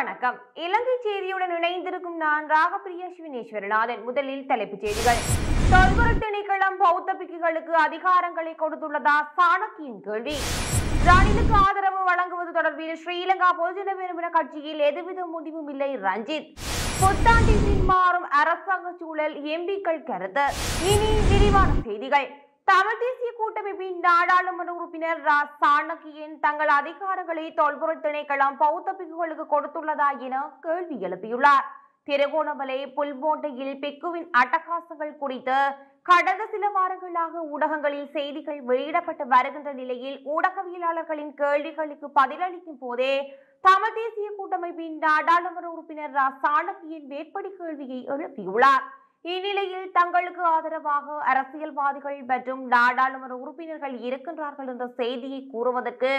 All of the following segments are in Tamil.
வணக்கம். இலங்கை செய்தியுடன் இணைந்திருக்கும் நான் ராகப்பிரியா சிவனேஸ்வரநாதன் முதலில் தலைப்புச் செய்திகள். தொல்பொருள் திணைக்களம் பௌத்த பிக்குகளுக்கு அதிகாரங்களை கொடுத்துள்ளதா சாணக்கியின் கேள்வி. ரணிலுக்கு ஆதரவு வழங்குவது தொடர்பில் ஸ்ரீலங்கா பொதுஜன விரும்பின கட்சியில் எதுவித முடிவும் இல்லை ரஞ்சித். புத்தாண்டில் மாறும் அரசாங்க சூழல் எம்பிக்கள் கருத்து. இனி விரிவான செய்திகள். தமிழ் தேசிய கூட்டமைப்பின் நாடாளுமன்ற உறுப்பினர் ரா. சாணக்கியின் தங்கள் அதிகாரங்களை தொல்பொருள் திணைக்களம் பௌத்த பிக்குகளுக்கு கொடுத்துள்ளதா என கேள்வி எழுப்பியுள்ளார். திருகோணமலை புல்மோட்டையில் பிக்குவின் அட்டகாசங்கள் குறித்து கடந்த சில வாரங்களாக ஊடகங்களில் செய்திகள் வெளியிடப்பட்டு வருகின்ற நிலையில் ஊடகவியலாளர்களின் கேள்விகளுக்கு பதிலளிக்கும் போதே தமிழ் தேசிய கூட்டமைப்பின் நாடாளுமன்ற உறுப்பினர் ரா. சாணக்கியின் மேற்படி கேள்வியை எழுப்பியுள்ளார். இந்நிலையில் தங்களுக்கு ஆதரவாக அரசியல்வாதிகள் மற்றும் நாடாளுமன்ற உறுப்பினர்கள் இருக்கின்றார்கள் என்ற செய்தியை கூறுவதற்கு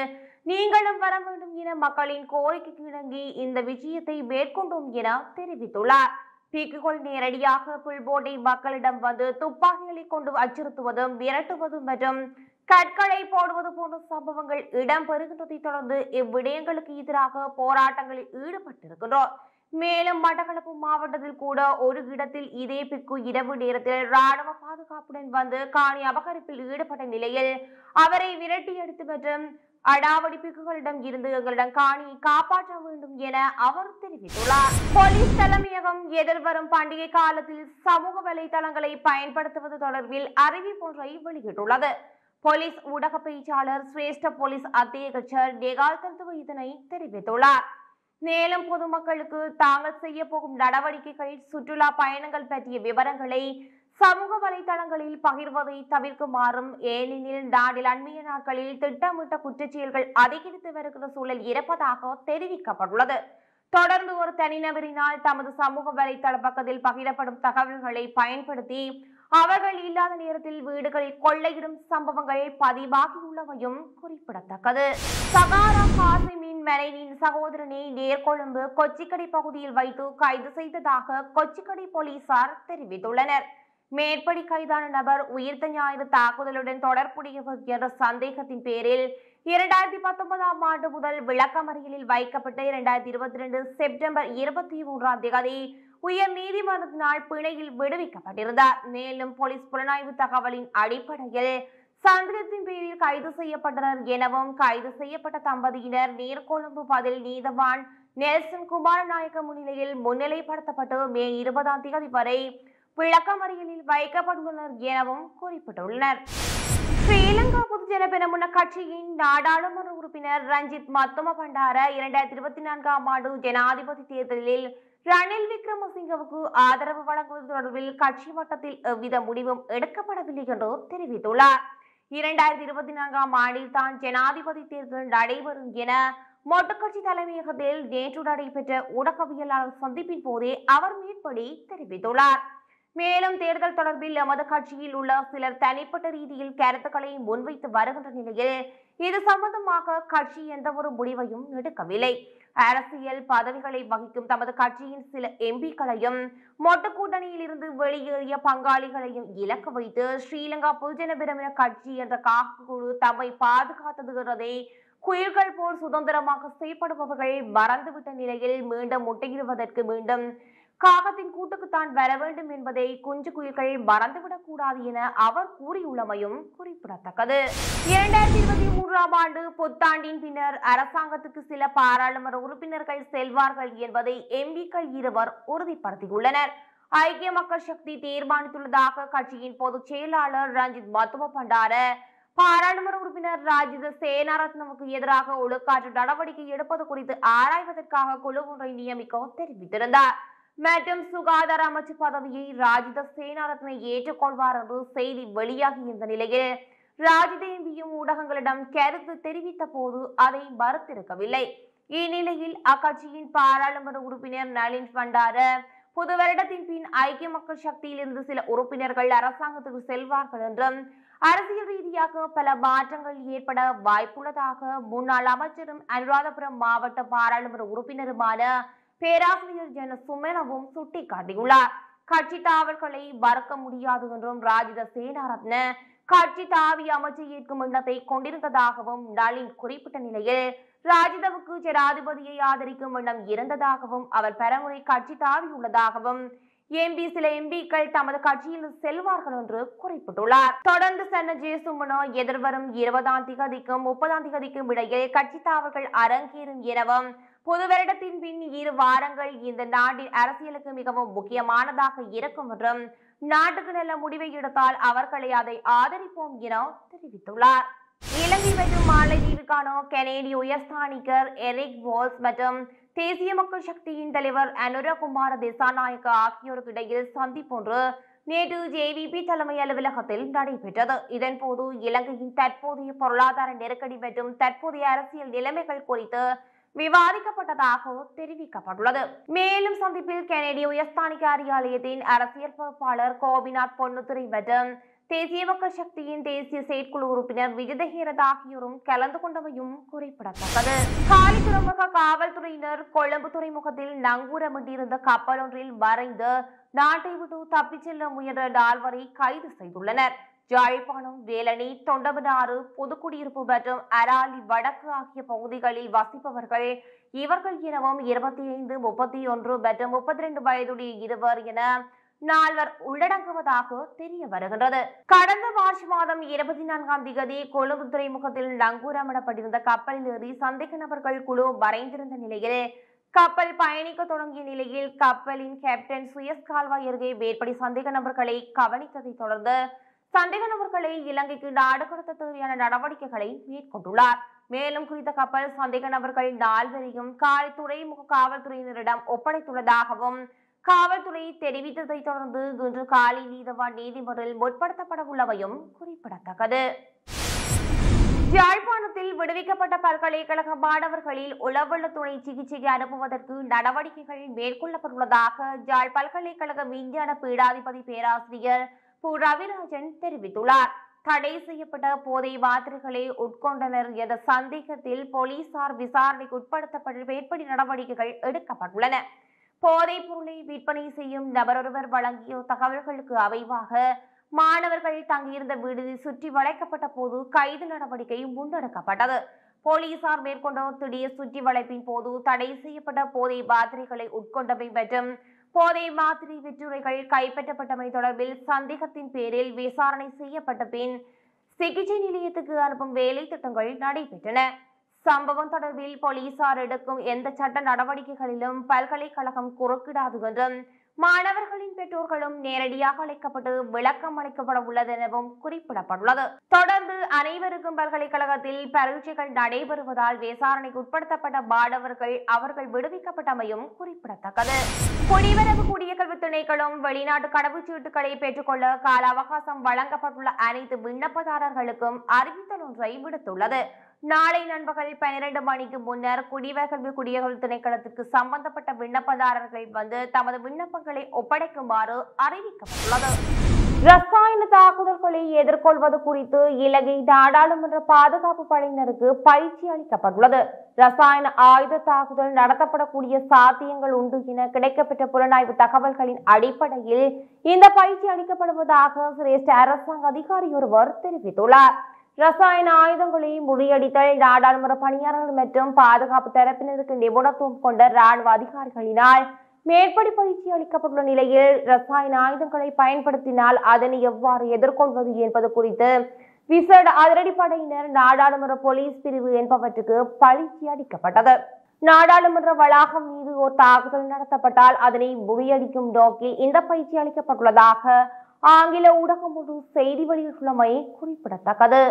நீங்களும் வர வேண்டும் என மக்களின் கோரிக்கைக்கு இணங்கி இந்த விஷயத்தை மேற்கொண்டோம் என தெரிவித்துள்ளார். பீக்குகள் நேரடியாக புல்போர்டை மக்களிடம் வந்து துப்பாக்கிகளை கொண்டு அச்சுறுத்துவதும் விரட்டுவதும் மற்றும் கற்களை போடுவது போன்ற சம்பவங்கள் இடம்பெறுகின்றதை தொடர்ந்து இவ்விடயங்களுக்கு எதிராக போராட்டங்களில் ஈடுபட்டிருக்கின்றோம். மேலும் மட்டக்களப்பு மாவட்டத்தில் கூட ஒரு இடத்தில் இதே பிக்கு இரவு நேரத்தில் ராணுவ பாதுகாப்புடன் வந்து காணி அபகரிப்பில் ஈடுபட்ட நிலையில் அவரை விரட்டி அடித்து மற்றும் அடாவடி பிக்குகளிடம் இருந்து எங்களிடம் காணியை காப்பாற்ற வேண்டும் என அவர் தெரிவித்துள்ளார். போலீஸ் தலைமையகம் எதிர்வரும் பண்டிகை காலத்தில் சமூக வலைதளங்களை பயன்படுத்துவது தொடர்பில் அறிவிப்பொன்றை வெளியிட்டுள்ளது. போலீஸ் ஊடக பேச்சாளர் சிரேஷ்ட போலீஸ் அத்தியட்சர் டெகால் தத்துவ இதனை தெரிவித்துள்ளார். மேலும் பொதுமக்களுக்கு தாங்கள் செய்ய போகும் நடவடிக்கைகள் சுற்றுலா பயணங்கள் பற்றிய விவரங்களை சமூக வலைதளங்களில் பகிர்வதை தவிர்க்குமாறும் ஏனெனில் நாட்டில் அண்மைய நாட்களில் திட்டமிட்ட குற்றச்செயல்கள் அதிகரித்து வருகிற சூழல் இருப்பதாக தெரிவிக்கப்பட்டுள்ளது. தொடர்ந்து ஒரு தனிநபரினால் தமது சமூக வலைதள பக்கத்தில் பகிரப்படும் தகவல்களை பயன்படுத்தி அவர்கள் இல்லாத நேரத்தில் வீடுகளில் கொள்ளையிடும் சம்பவங்கள் பதிவாகியுள்ளமையும் குறிப்பிடத்தக்கது. சகாரா காசிமின் மனைவியின் சகோதரனை நேர்கொழும்பு கொச்சிக்கடை பகுதியில் வைத்து கைது செய்ததாக கொச்சிக்கடை போலீசார் தெரிவித்துள்ளனர். மேற்படி கைதான நபர் உயிர்த்த ஞாயிறு தாக்குதலுடன் தொடர்புடையவர் என்ற சந்தேகத்தின் பேரில் இரண்டாயிரத்தி பத்தொன்பதாம் ஆண்டு முதல் விளக்கமறியலில் வைக்கப்பட்ட இரண்டாயிரத்தி இருபத்தி ரெண்டு செப்டம்பர் இருபத்தி மூன்றாம் தேதி உயர் நீதிமன்றத்தினால் பிணையில் விடுவிக்கப்பட்டிருந்தார். மேலும் போலீஸ் புலனாய்வு தகவலின் அடிப்படையில் சந்தேகத்தின் பேரில் கைது செய்யப்பட்டனர் எனவும் கைது செய்யப்பட்ட தம்பதியினர் நீர்கொழும்பு பதில் நீதவான் நெல்சன் குமாரநாயக்க முன்னிலையில் முன்னிலைப்படுத்தப்பட்டு மே இருபதாம் தேதி வரை விளக்கமறியலில் வைக்கப்பட்டுள்ளனர் எனவும் குறிப்பிட்டுள்ளனர். ஸ்ரீலங்கா பொதுஜன பெரமுன கட்சியின் நாடாளுமன்ற உறுப்பினர் ரஞ்சித் மத்தும பண்டார இரண்டாயிரத்தி இருபத்தி நான்காம் ஆண்டு ஜனாதிபதி தேர்தலில் ரணில் விக்ரமசிங்கவுக்கு ஆதரவு வழங்குவது தொடர்பில் கட்சி மட்டத்தில் எவ்வித முடிவும் எடுக்கப்படவில்லை என்று தெரிவித்துள்ளார். இரண்டாயிரத்தி இருபத்தி நான்காம் ஆண்டில் தான் ஜனாதிபதி தேர்தல் நடைபெறும் என மொட்டுக்கட்சி தலைமையகத்தில் நேற்று நடைபெற்ற ஊடகவியலாளர் சந்திப்பின் போதே அவர் மேற்படி தெரிவித்துள்ளார். மேலும் தேர்தல் தொடர்பில் எமது கட்சியில் உள்ள சிலர் தனிப்பட்ட ரீதியில் கருத்துக்களை முன்வைத்து வருகின்ற நிலையில் இது சம்பந்தமாக கட்சி எந்த ஒரு முடிவையும் எடுக்கவில்லை. அரசியல் பதவிகளை வகிக்கும் தமது கட்சியின் சில எம்பிக்களையும் மொட்டு கூட்டணியில் இருந்து வெளியேறிய பங்காளிகளையும் இலக்க வைத்து ஸ்ரீலங்கா பொதுஜன பிரமின கட்சி என்ற காக்கு குழு தம்மை பாதுகாத்ததுகிறதை குயில்கள் போல் சுதந்திரமாக செயல்படுபவர்கள் மறந்துவிட்ட நிலையில் மீண்டும் முட்டையிடுவதற்கு மீண்டும் காகத்தின் கூட்டுக்கு தான் வர வேண்டும் என்பதை குஞ்சு குயில்கள் மறந்துவிடக் கூடாது என அவர் கூறியுள்ளமையும் குறிப்பிடத்தக்கது. இரண்டாயிரத்தி இருபத்தி மூன்றாம் ஆண்டு புத்தாண்டின் பின்னர் அரசாங்கத்துக்கு சில பாராளுமன்ற உறுப்பினர்கள் செல்வார்கள் என்பதை எம்பிக்கள் இருவர் உறுதிப்படுத்தியுள்ளனர். ஐக்கிய மக்கள் சக்தி தீர்மானித்துள்ளதாக கட்சியின் பொதுச் செயலாளர் ரஞ்சித் மத்துவ பண்டார பாராளுமன்ற உறுப்பினர் ராஜித சேனாரத்னவுக்கு எதிராக ஒழுக்காற்று நடவடிக்கை எடுப்பது குறித்து ஆராய்வதற்காக குழு ஒன்றை நியமிக்க தெரிவித்திருந்தார். மற்றும் சுகாதார அமைச்சு பதவியை ராஜித சேனாரத்னை ஏற்றுக்கொள்வார் என்று செய்தி வெளியாகி இருந்த நிலையில் ராஜித எம்பியும் ஊடகங்களிடம் கருத்து தெரிவித்த போது அதை மறுத்திருக்கவில்லை. இந்நிலையில் அக்கட்சியின் பாராளுமன்ற உறுப்பினர் நளின் பண்டார புது வருடத்தின் பின் ஐக்கிய மக்கள் சக்தியிலிருந்து சில உறுப்பினர்கள் அரசாங்கத்துக்கு செல்வார்கள் என்றும் அரசியல் ரீதியாக பல மாற்றங்கள் ஏற்பட வாய்ப்புள்ளதாக முன்னாள் அமைச்சரும் அனுராதபுரம் மாவட்ட பாராளுமன்ற உறுப்பினருமான பேராசிரியர் ஜன சுமேனவும் சுட்டிக்காட்டியுள்ளார். கட்சி தாவல்களை மறக்க முடியாது என்றும் ராஜித சேனாரத்ன கட்சி தாவி அமைச்சு ஏற்கும் எண்ணத்தை கொண்டிருந்ததாகவும் நளின் குறிப்பிட்ட நிலையில் ராஜிதவுக்கு ஜனாதிபதியை ஆதரிக்கும் எண்ணம் இருந்ததாகவும் அவர் பரமுறை கட்சி தாவியுள்ளதாகவும் எம்பி சில எம்பிக்கள் தமது கட்சியில் செல்வார்கள் என்று குறிப்பிட்டுள்ளார். தொடர்ந்து சென்ன ஜெயசுமனோ எதிர்வரும் இருபதாம் திகதிக்கும் முப்பதாம் திகதிக்கும் இடையில் கட்சி தாவல்கள் அரங்கேறும் எனவும் புது வருடத்தின் பின் இரு வாரங்கள் இந்த நாட்டின் அரசியலுக்கு மிகவும் முக்கியமானதாக இருக்கும் என்றும் நாட்டுக்கு நல்ல முடிவை எடுத்தால் அவர்களை அதை ஆதரிப்போம் என தெரிவித்துள்ளார். இலங்கை மற்றும் மாலைதீவுக்கான கனேடிய உயர்ஸ்தானிகர் எரிக் வால்ஸ் மற்றும் தேசிய மக்கள் சக்தியின் தலைவர் அனுரகுமார திசாநாயக்க ஆகியோருக்கு இடையில் சந்திப்பொன்று நேற்று ஜேவிபி தலைமை அலுவலகத்தில் நடைபெற்றது. இதன்போது இலங்கையின் தற்போதைய பொருளாதார நெருக்கடி மற்றும் தற்போதைய அரசியல் நிலைமைகள் குறித்து விவாதிக்கப்பட்டதாக தெரிவிக்கப்பட்டுள்ளது. மேலும் சந்திப்பில் கனேடிய உயர்ஸ்தானிக காரியாலயத்தின் அரசியல் பொறுப்பாளர் கோபிநாத் பொன்னுத்துறை மற்றும் தேசிய மக்கள் சக்தியின் தேசிய செயற்குழு உறுப்பினர் விஜயதஹீரத் ஆகியோரும் கலந்து கொண்டவையும் குறிப்பிடத்தக்கது. காலி துறைமுக காவல்துறையினர் கொழும்பு துறைமுகத்தில் நங்கூரமிட்டிருந்த கப்பல் ஒன்றில் வரைந்து நாட்டை விட்டு தப்பிச் செல்ல முயன்ற நால்வரை கைது செய்துள்ளனர். யாழ்ப்பாணம் வேலணி தொண்டமனாறு புதுக்குடியிருப்பு மற்றும் அராலி வடக்கு ஆகிய பகுதிகளில் வசிப்பவர்கள் இவர்கள் எனவும் இருபத்தி ஐந்து முப்பத்தி ஒன்று மற்றும் முப்பத்தி ரெண்டு வயதுடைய இருவர் என நால்வர் உள்ளடங்குவதாக தெரிய வருகின்றது. கடந்த மார்ச் மாதம் இருபத்தி நான்காம் திகதி கொழும்பு துறைமுகத்தில் நங்கூரமிடப்பட்டிருந்த கப்பலில் ஏறி சந்தேக நபர்கள் குழு மறைந்திருந்த நிலையில் கப்பல் பயணிக்க தொடங்கிய நிலையில் கப்பலின் கேப்டன் சுயஸ் கால்வாய் அருகே வேற்படி சந்தேக நபர்களை கவனித்ததை தொடர்ந்து சந்தேக நபர்களை இலங்கைக்கு நாடு கடத்த தேவையான நடவடிக்கைகளை மேற்கொண்டுள்ளார். மேலும் குறித்த கப்பல் சந்தேக நபர்கள் நால்வரையும் காலை துறைமுக காவல்துறையினரிடம் ஒப்படைத்துள்ளதாகவும் காவல்துறை தெரிவித்ததை தொடர்ந்து இன்று காலை நீதவான் நீதிமன்றில் முற்படுத்தப்பட உள்ளவையும் குறிப்பிடத்தக்கது. யாழ்ப்பாணத்தில் விடுவிக்கப்பட்ட பல்கலைக்கழக மாணவர்களில் உளவுள்ளத்துறை சிகிச்சைக்கு அனுப்புவதற்கு நடவடிக்கைகள் மேற்கொள்ளப்பட்டுள்ளதாக யாழ் பல்கலைக்கழக விஞ்ஞான பீடாதிபதி பேராசிரியர் பு. ரவிராஜன் தெரிவித்துள்ளார். தடை செய்யப்பட்ட போதை மாத்திரைகளை உட்கொண்டனர் என்ற சந்தேகத்தில் போலீசார் விசாரணைக்கு உட்படுத்தப்பட்டு மேற்படி நடவடிக்கைகள் எடுக்கப்பட்டுள்ளன. போதைப் பொருளை விற்பனை செய்யும் நபரொருவர் வழங்கிய தகவல்களுக்கு அமைவாக மாணவர்கள் தங்கியிருந்த வீடு சுற்றி வளைக்கப்பட்ட போது கைது நடவடிக்கை முன்னெடுக்கப்பட்டது. போலீசார் மேற்கொண்ட திடீர் சுற்றி வளைப்பின் போது தடை செய்யப்பட்ட போதை மாத்திரைகளை உட்கொண்டமை மற்றும் போதை மாத்திரை விற்றுரைகள் கைப்பற்றப்பட்டமை தொடர்பில் சந்தேகத்தின் பேரில் விசாரணை செய்யப்பட்ட பின் சிகிச்சை நிலையத்துக்கு அனுப்பும் வேலை திட்டங்கள் நடைபெற்றன. சம்பவம் தொடர்பில் போலீசார் எடுக்கும் எந்த சட்ட நடவடிக்கைகளிலும் பல்கலைக்கழகம் குறுக்கிடாது என்றும் மாணவர்களின் பெற்றோர்களும் நேரடியாக அழைக்கப்பட்டு விளக்கம் அளிக்கப்பட உள்ளது எனவும் குறிப்பிடப்பட்டுள்ளது. தொடர்ந்து அனைவருக்கும் பல்கலைக்கழகத்தில் பரீட்சைகள் நடைபெறுவதால் விசாரணைக்கு உட்படுத்தப்பட்ட மாணவர்கள் அவர்கள் விடுவிக்கப்பட்டமையும் குறிப்பிடத்தக்கது. குடிவரவு கூடிய கல்வி திணைக்களும் வெளிநாட்டு கடவுச்சீட்டுகளை பெற்றுக்கொள்ள கால அவகாசம் வழங்கப்பட்டுள்ள அனைத்து விண்ணப்பதாரர்களுக்கும் அறிவித்தல் ஒன்றை விடுத்துள்ளது. நாளை நண்பகல் பன்னிரண்டு மணிக்கு முன்னர் குடிவகல்வி குடியகல் திணைக்களத்துக்கு சம்பந்தப்பட்ட விண்ணப்பதாரர்கள் வந்து தமது விண்ணப்பங்களை ஒப்படைக்குமாறு அறிவிக்கப்பட்டுள்ளது. ரசாயன தாக்குதல்களை எதிர்கொள்வது குறித்து இலங்கை நாடாளுமன்ற பாதுகாப்பு படையினருக்கு பயிற்சி அளிக்கப்பட்டுள்ளது. ரசாயன ஆயுத தாக்குதல் நடத்தப்படக்கூடிய சாத்தியங்கள் உண்டு என கிடைக்கப்பெற்ற புலனாய்வு தகவல்களின் அடிப்படையில் இந்த பயிற்சி அளிக்கப்படுவதாக சிரேஷ்ட அரசாங்க அதிகாரி ஒருவர் தெரிவித்துள்ளார். ரசாயன ஆயுதங்களை முறியடித்தல் நாடாளுமன்ற பணியாளர்கள் மற்றும் பாதுகாப்பு தரப்பினருக்கு நிபுணத்துவம் கொண்ட ராணுவ அதிகாரிகளினால் மேற்படி பயிற்சி அளிக்கப்பட்டுள்ள நிலையில் ரசாயன ஆயுதங்களை பயன்படுத்தினால் அதனை எவ்வாறு எதிர்கொள்வது என்பது குறித்து விசேட அதிரடிப்படையினர் நாடாளுமன்ற போலீஸ் பிரிவு என்பவற்றுக்கு பயிற்சி அளிக்கப்பட்டது. நாடாளுமன்ற வளாகம் மீது ஒரு தாக்குதல் நடத்தப்பட்டால் அதனை முறியடிக்கும் நோக்கில் இந்த பயிற்சி அளிக்கப்பட்டுள்ளதாக ஆங்கில ஊடகம் ஒன்று செய்தி வெளியிட்டுள்ளமை குறிப்பிடத்தக்கது.